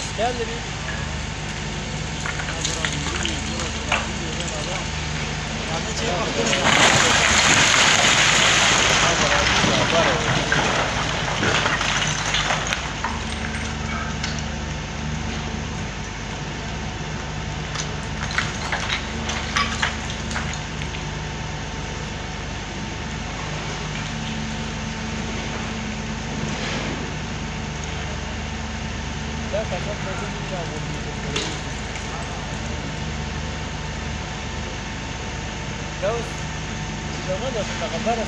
Askerleri Yani şeye baktım. Daus, dama da su daga bara.